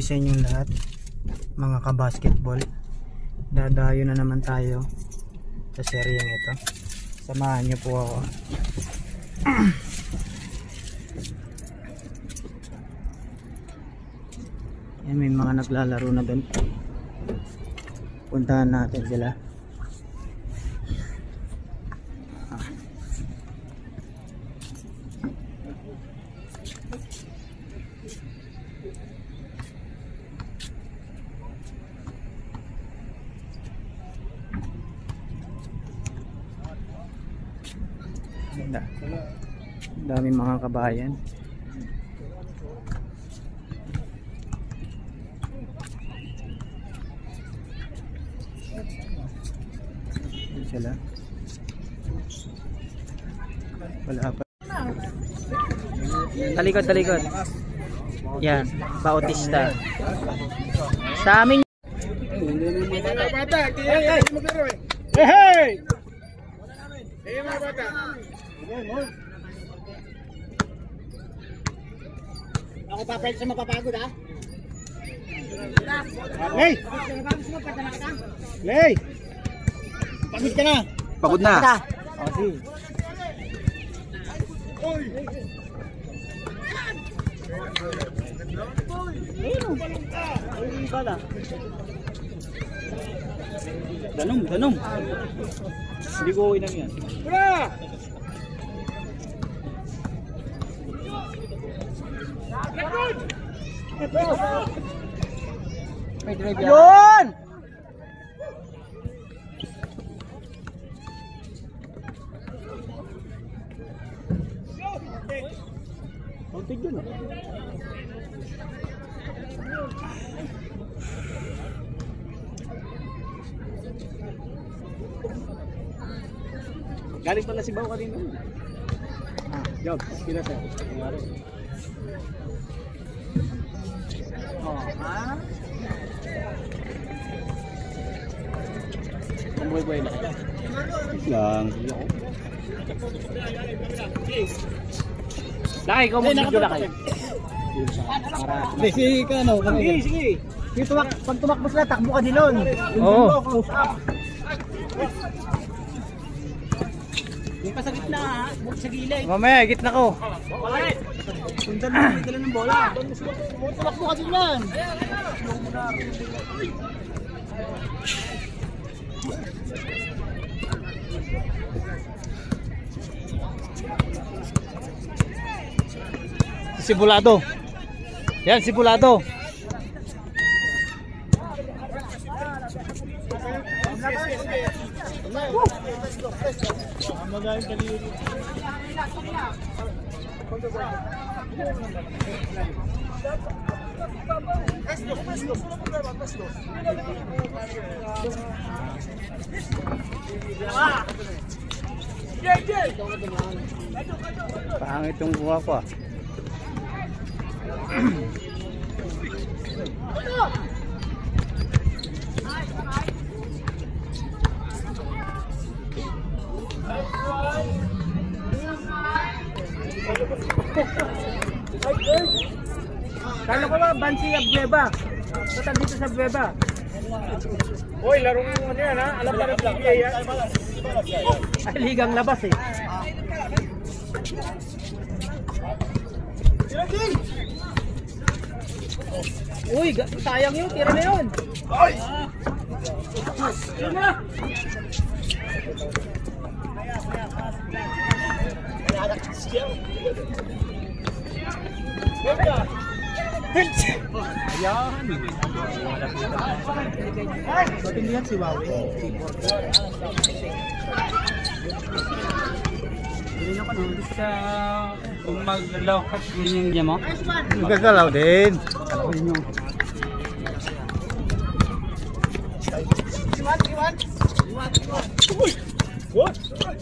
Gabi sa inyong lahat mga kabasketball Dadayo na naman tayo sa seryeng ito. Samahan niyo po ako. Yan may mga naglalaro na doon. Puntahan natin sila Daming mga kabayan. Yan sila. Wala pa. Talikod, talikod. Yan, Bautista. Sa amin Hey, hey! Hey, mga bata. Papalit sa mapapagod ha. Lay! Lay! Pagod ka na. Pagod na. Oh, sige. Danom, danom. Hindi ko inang yan. Bra! Yun! Kontig yun. Galing pala si Bao kanina. Ah, job. Kila sir. Oh, ha? Pambuhay-buhay lang. Lang. Laki, ikaw mag-video na kayo. Sige ka ano. Sige, sige. Sige, tumak pag tumakbo sila, takbo ka din nun. Yung Oo. dulo, close up. Yung pa sa gitna sa gilid. Mamaya, gitna ko. Sundan mo, may ng bola. Tulak mo kasi. Si Bulato, Yan, si Bulato. Pestos, pestos, solo prueba, pestos. Thank you. Kala ko ba, Bansi Abueva. Satan dito sa Abueva. Hoy, larong ano yan ha? Alam pa ng PBA yan. Ay, ligang labas eh. Uy, sayang yun. Tira na yun. Yun na. Ayun. Dating yan si Wawi. Ganyan ako nung sa umaglalaw ka ganyan niya mo. Magagalaw din. Alam niyo. Iwan, iwan. Iwan, iwan. Uy! What? What?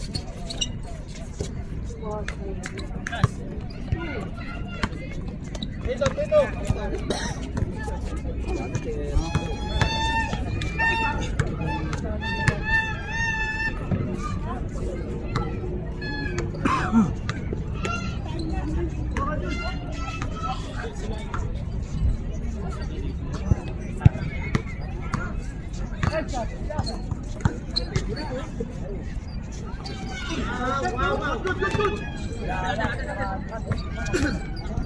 Wow, wow, good, good, good.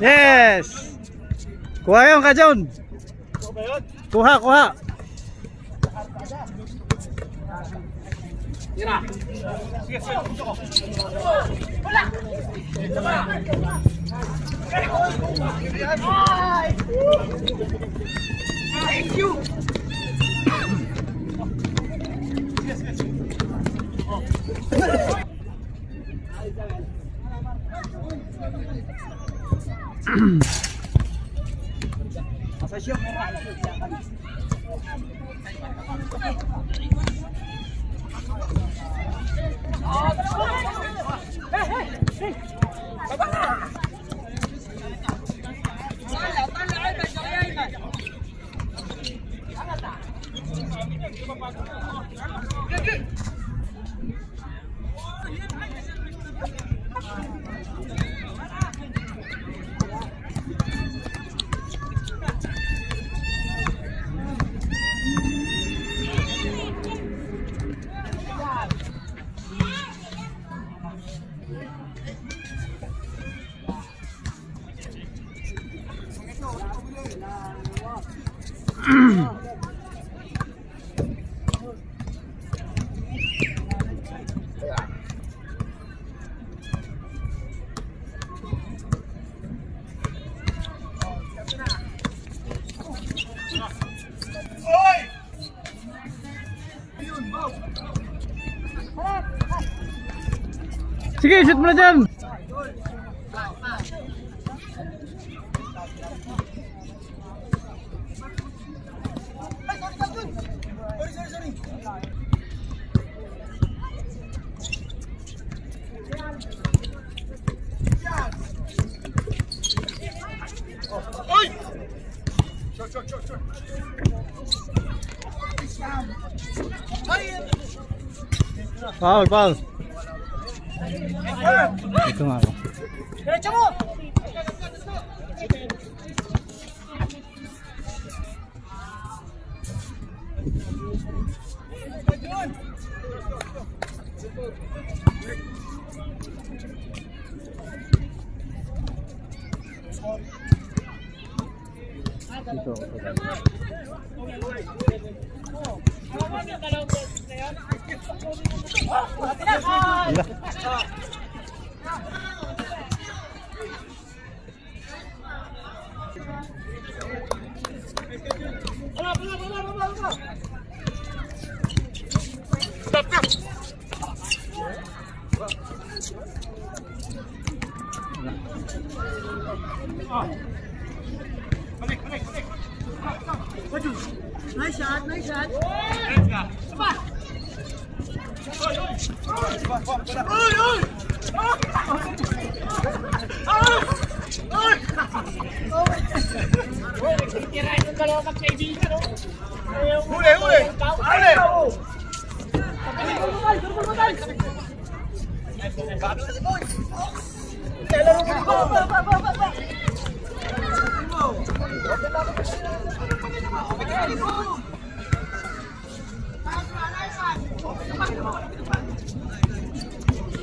Yes. Kuha yun ka John. Kuha, kuha. Tira. Sige, sige. Thank you. 嗯好的谢来啊 Çıkın şut Murat'ım. Çok çok çok çok. Hayır. Tamam, bas. 이동하고 그래 정우 이거 일로 Nice shot, nice shot. Let's go. Come on. Oi, oi. Oi, oi. Huli, huli! Huli!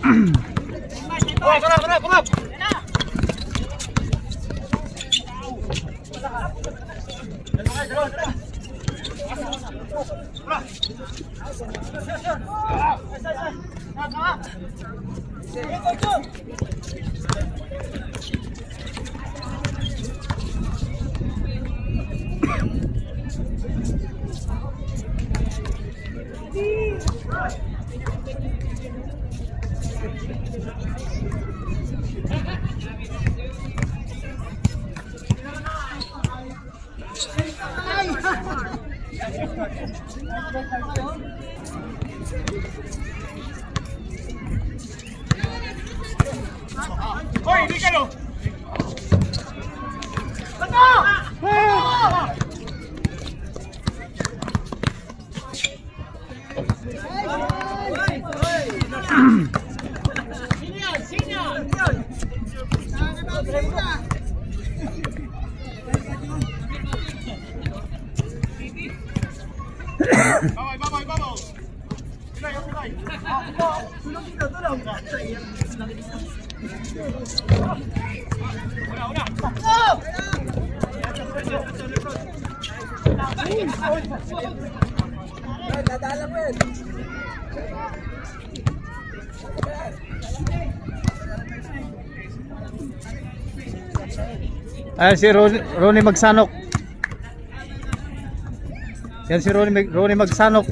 Mm-hmm. Kenapa? Kenapa? Kenapa? Kenapa? Kenapa? Kenapa? Vamos, vamos, vamos. não não não não cuidado. Ahora, ahora. Dale, dale, pues. Dale, dale. Ayan si Ronnie, Ronnie Magsanok. Yan si Ronnie, Ronnie Magsanok.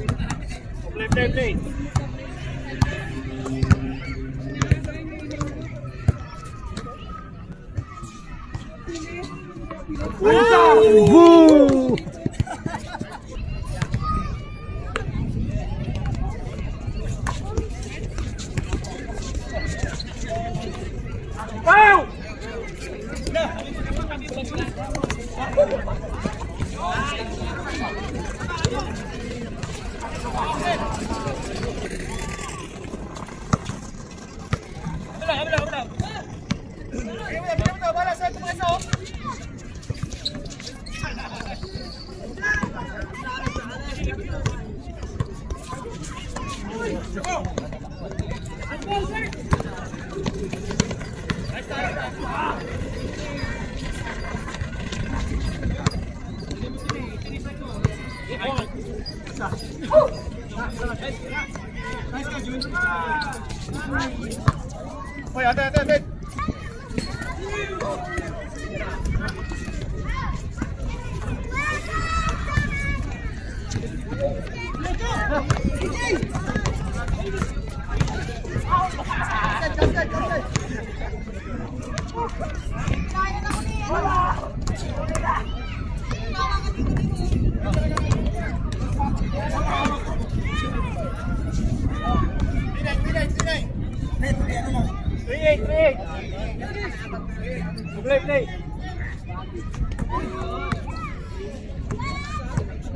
Boo! 哎要，对对对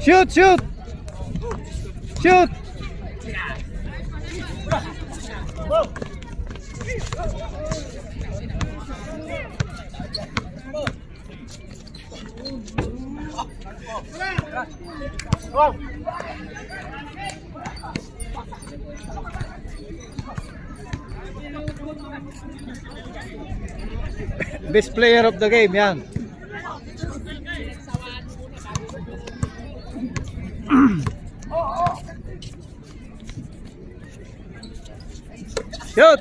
Shoot, shoot! Shoot! Wow! Best player of the game, yan. Shoot!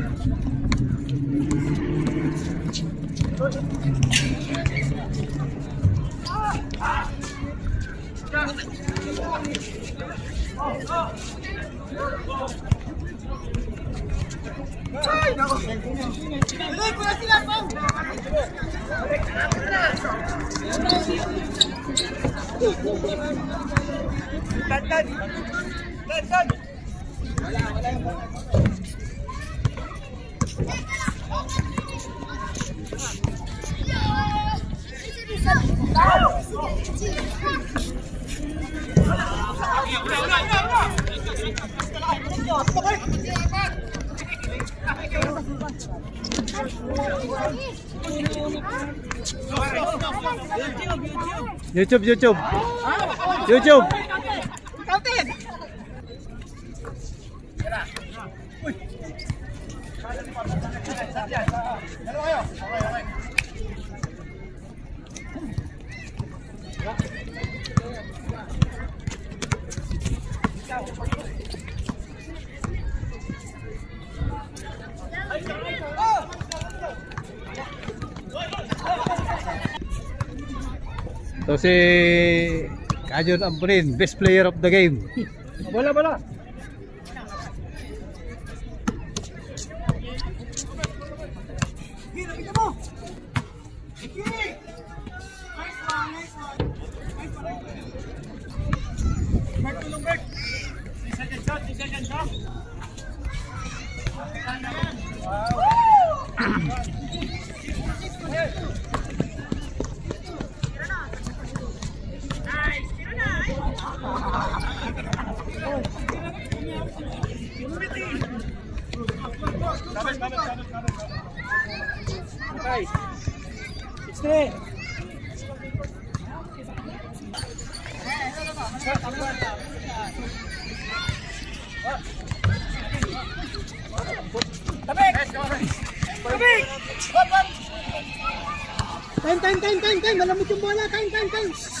Let's go. YouTube, YouTube. YouTube. So si Kajon Amprin, best player of the game. Bola, bola. Guys. Kain, kain, kain, kain, kain. Malamig yung bola. Kain, kain, kain.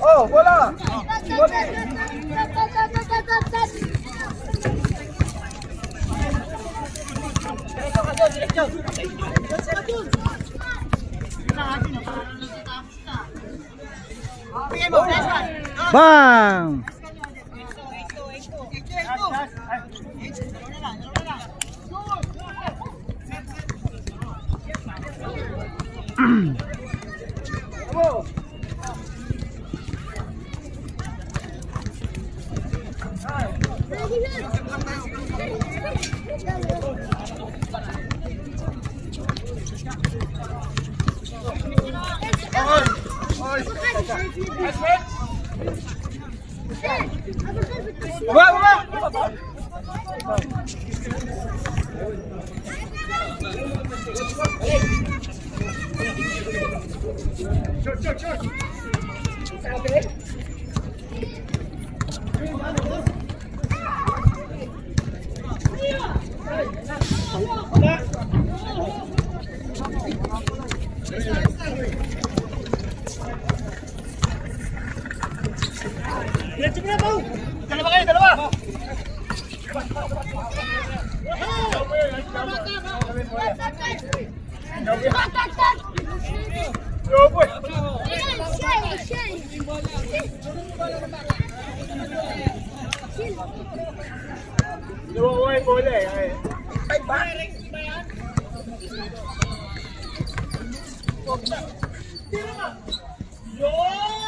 Oh, voilà. ¡Bam! ¡Vamos! Church, church, church. Okay. Diretso mo na, Pao! Dalawa kayo, dalawa! Dua orang boleh. Baik, baik. Yo!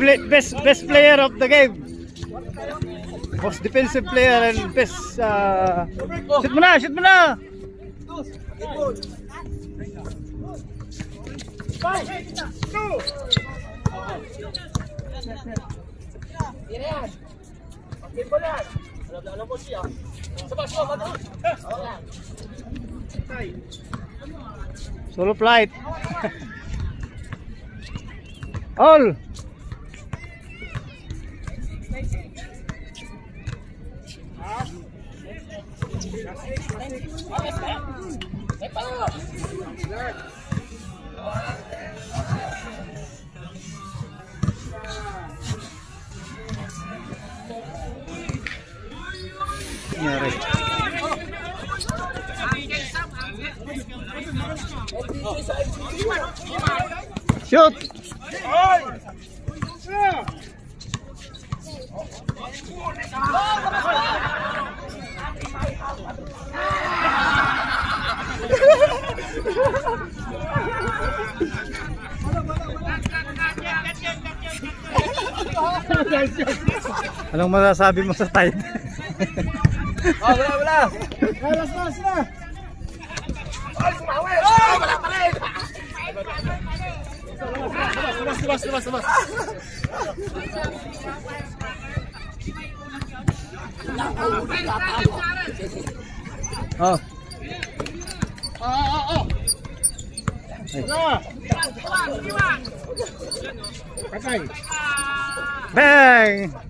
bl- best best player of the game. Most defensive player and best uh, shoot mo na, shoot mo na. Solo flight. All. Shoot! Anong masasabi mo sa tide? oh, wala, wala. Alas, alas na. Ay, sumawi. Ay, wala pa rin. Labas, labas, labas, labas. Oh. Oh, oh, oh. Ay. Patay. Bang!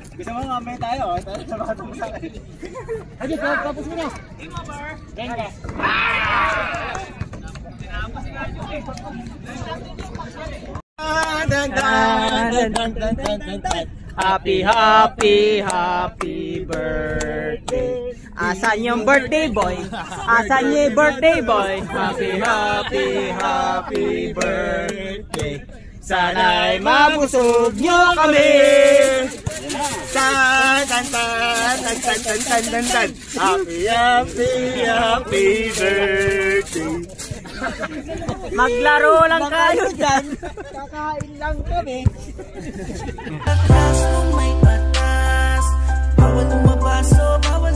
gusto mo mamay tayo. Tayo na makatulong sa akin. Ay, tapos mo na. Game ka. Happy, happy, happy birthday. Asan yung birthday boy? Asan yung birthday boy? Happy, happy, happy birthday. Sana'y mabusog nyo kami. Tan, tan, tan, tan, tan, tan, tan, tan, tan. Happy, happy, happy birthday. Maglaro lang kayo dyan. Kakain lang kami. Atas kung may batas Bawal umabaso, bawal